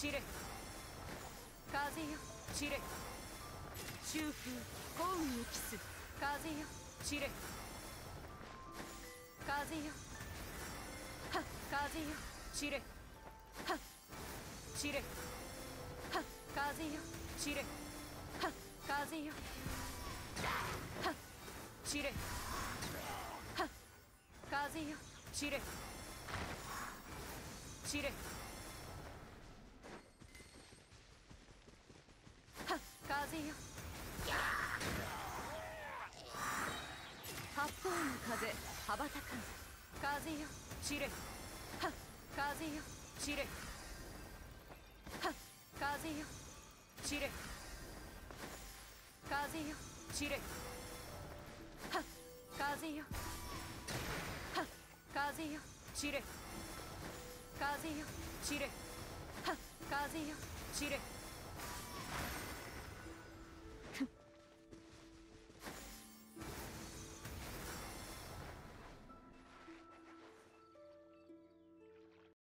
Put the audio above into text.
散れ。風よ散れ。秋風幸運に帰す。風よ散れ。風よ。はっ風よ散れ。はっ散れ。はっ風よ散れ。はっ風よ。はっ散れ。はっ風よ散れ。散れはっ風よ。八方の風羽ばたかん風よ散れ。は風よ散れ。は風よ散れ。風よ散れ。は風よ。は風よ散れ。風よ散れ。はっ風よ散れ。